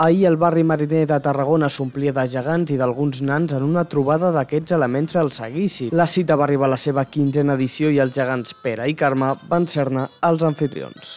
Ahir el barri mariner de Tarragona s'omplia de gegants i d'alguns nans en una trobada d'aquests elements del seguici. La cita va arribar a la seva quinzena edició i els gegants Pere i Carme van ser-ne els anfitrions.